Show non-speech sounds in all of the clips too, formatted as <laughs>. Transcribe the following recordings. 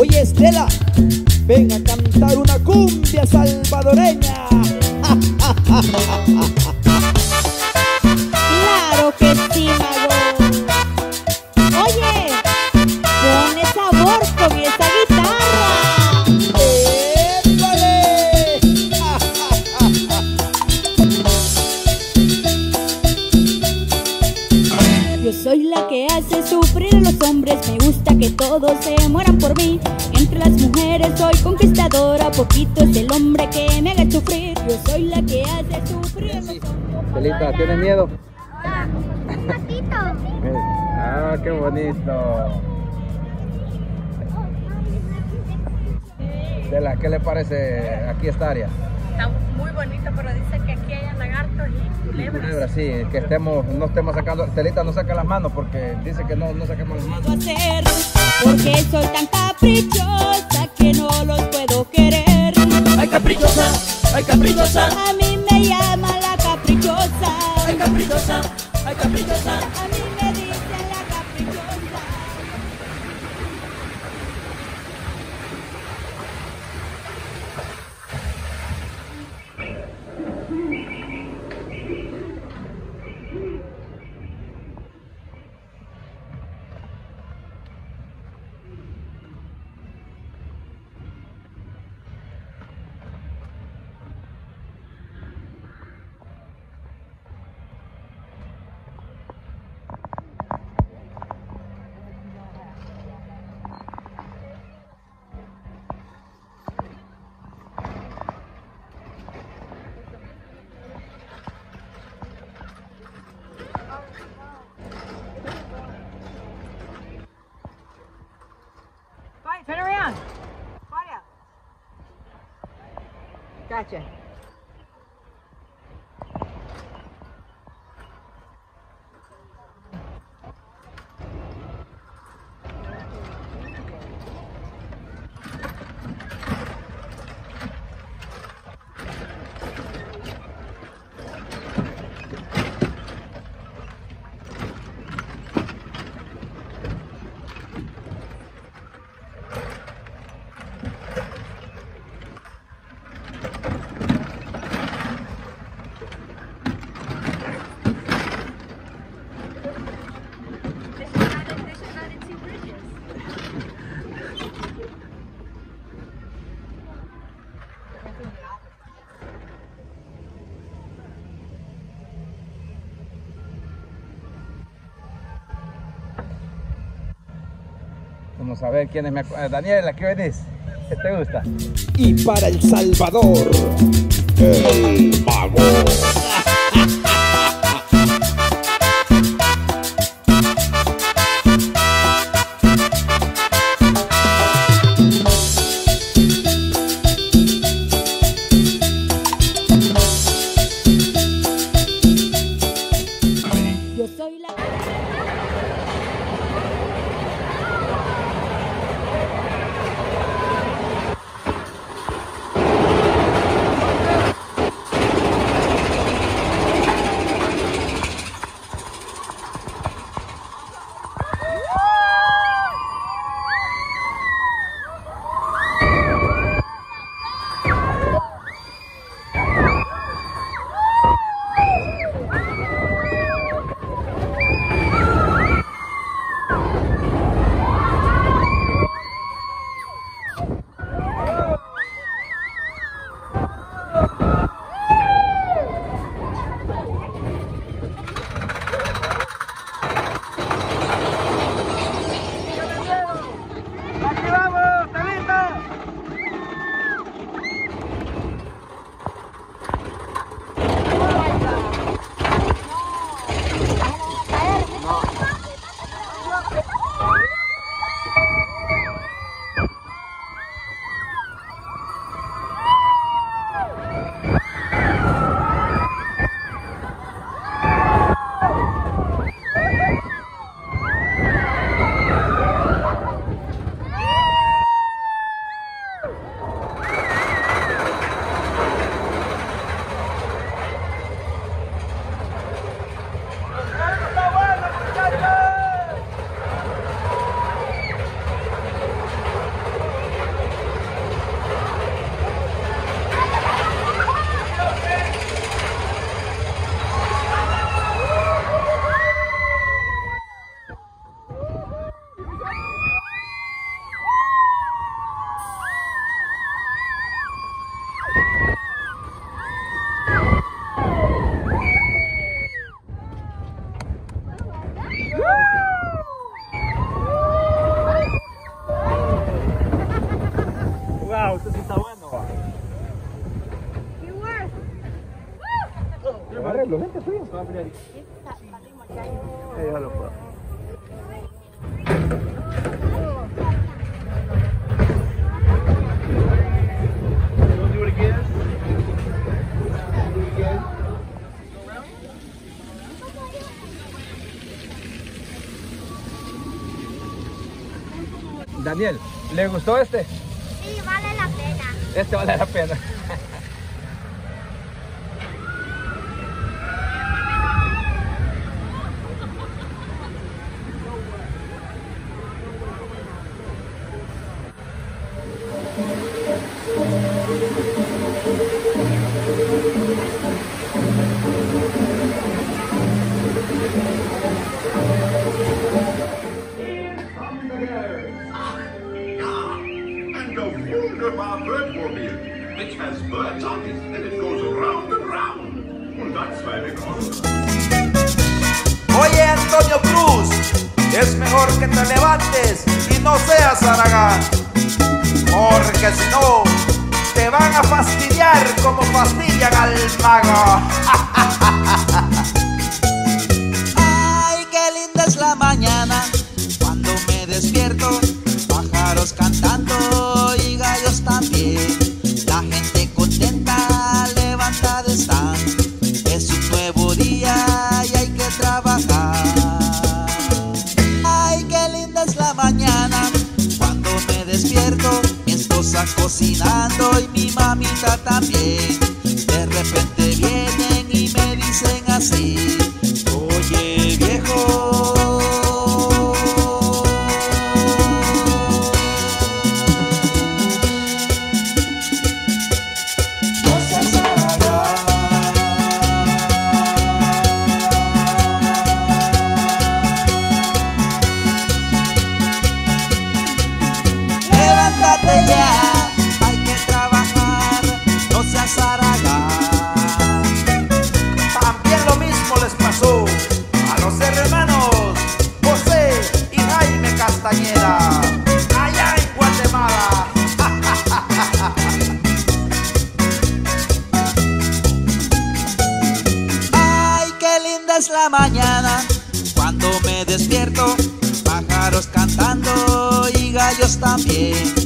Oye Estela, ven a cantar una cumbia salvadoreña. <laughs> Yo soy la que hace sufrir a los hombres. Me gusta que todos se mueran por mí. Entre las mujeres soy conquistadora. Poquito es el hombre que me haga sufrir. Yo soy la que hace sufrir a los hombres. Celita, ¿tienes miedo? Un patito. <laughs> Ah, qué bonito. ¿qué le parece aquí esta área? Está muy bonito, pero culebras. Culebra, sí, que estemos, no estemos sacando, Celita no saca las manos porque dice que no, no saquemos las manos. hacer Porque soy tan caprichosa que no los puedo querer ¡Ay, caprichosa! ¡Ay, caprichosa! A mí me llama la caprichosa ¡Ay, caprichosa! ¡Ay, caprichosa! A mí Gotcha. Vamos a ver quiénes me... acu- eh, Daniela, ¿qué venís? ¿Qué te gusta? Y para El Salvador, el Daniel, ¿le gustó este? Sí, vale la pena. Este vale la pena. Que te levantes y no seas Aragán, porque si no, te van a fastidiar como fastidian al mago. <laughs> y gallos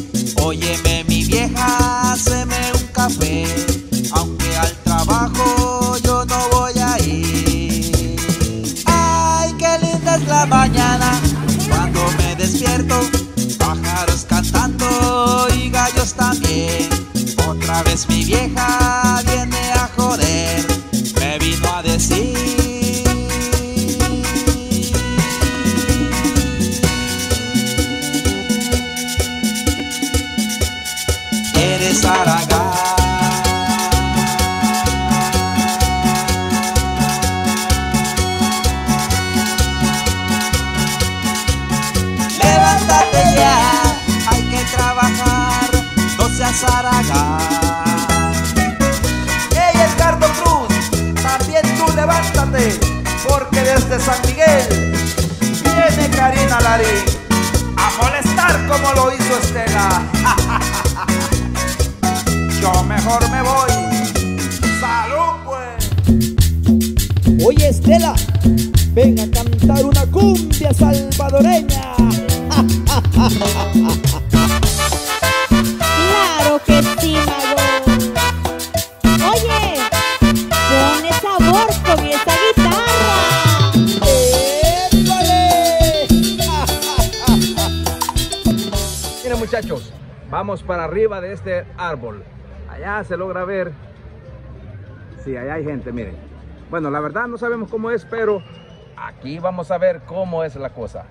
desde San Miguel viene Karina Larín a molestar como lo hizo Estela. <laughs> Yo mejor me voy. ¡Salud, pues! Oye Estela, ven a cantar una cumbia salvadoreña. <laughs> muchachos, vamos para arriba de este árbol. Allá se logra ver. Sí, allá hay gente, miren. Bueno, la verdad no sabemos cómo es, pero aquí vamos a ver cómo es la cosa.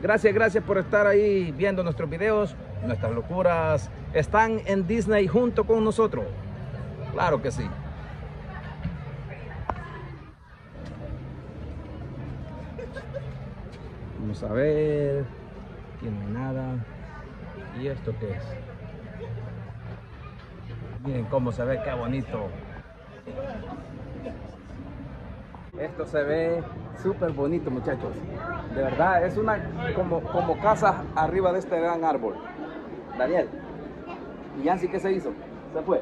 Gracias, gracias por estar ahí viendo nuestros videos. Nuestras locuras están en Disney junto con nosotros. Claro que sí. Vamos a ver. Aquí no nada. ¿Y esto qué es? Miren cómo se ve, qué bonito. Esto se ve súper bonito, muchachos. De verdad, es una como, como casa arriba de este gran árbol. Daniel, ¿y Yancy qué se hizo? Se fue.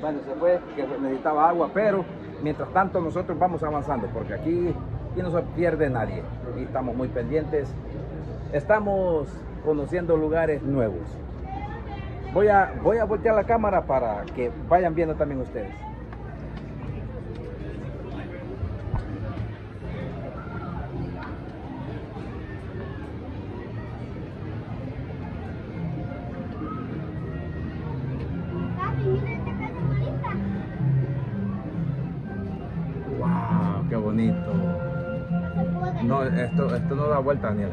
Bueno, se fue, que necesitaba agua, pero Mientras tanto nosotros vamos avanzando porque aquí, aquí no se pierde nadie. Aquí estamos muy pendientes. Estamos conociendo lugares nuevos. Voy a, voy a voltear la cámara para que vayan viendo también ustedes. ¡Wow! ¡Qué bonito! No esto, esto no da vuelta, Daniel.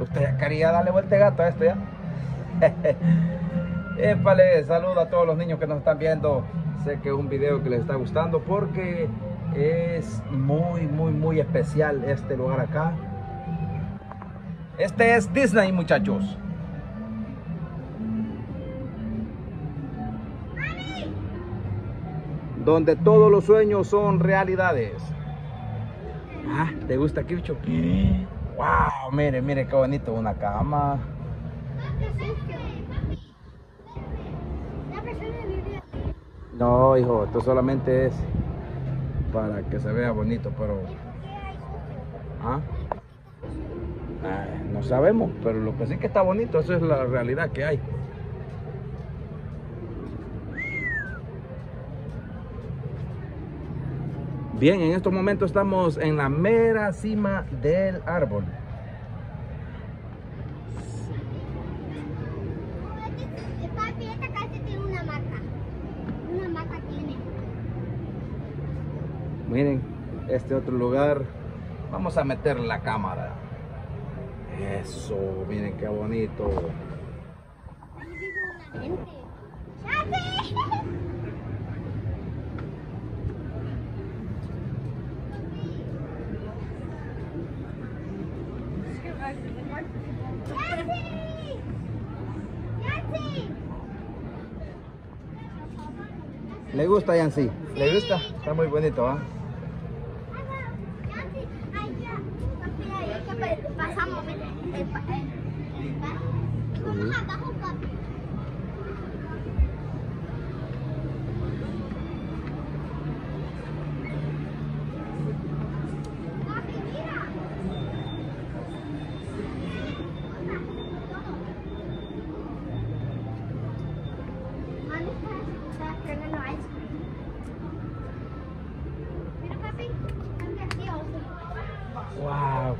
Usted ya quería darle vuelta de gato a esto ya. <laughs> Épale, saludo a todos los niños que nos están viendo. Sé que es un video que les está gustando porque es muy, muy, muy especial este lugar acá. Este es Disney, muchachos. Donde todos los sueños son realidades. Ah, ¿te gusta Kircho? Wow, mire, mire qué bonito una cama. No, hijo, esto solamente es para que se vea bonito, pero ¿ah? Ay, no sabemos, pero lo que sí que está bonito, eso es la realidad que hay. Bien, en estos momentos estamos en la mera cima del árbol. Miren, este otro lugar. Vamos a meter la cámara. Eso, miren qué bonito. ¡Papi! ¡Yancy! ¡Yancy! ¿Le gusta, Yancy? ¿Le gusta? Está muy bonito, ¿ah? Yancy, ahí ya. Papi, ahí es que pasamos. ven, el pa- el- el pa- Vamos abajo, papi. Papi, mira. Mami está cargando ice cream. Mira, papi, cambia aquí also. ¡Wow! ¡Qué bonito! Papi, esa Vete. Chula la banana de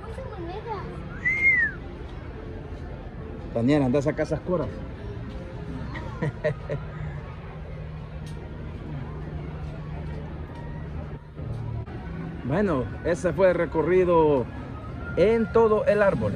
Mucha moneda. Daniel, anda a sacar esas coras. <laughs> bueno, ese fue el recorrido en todo el árbol.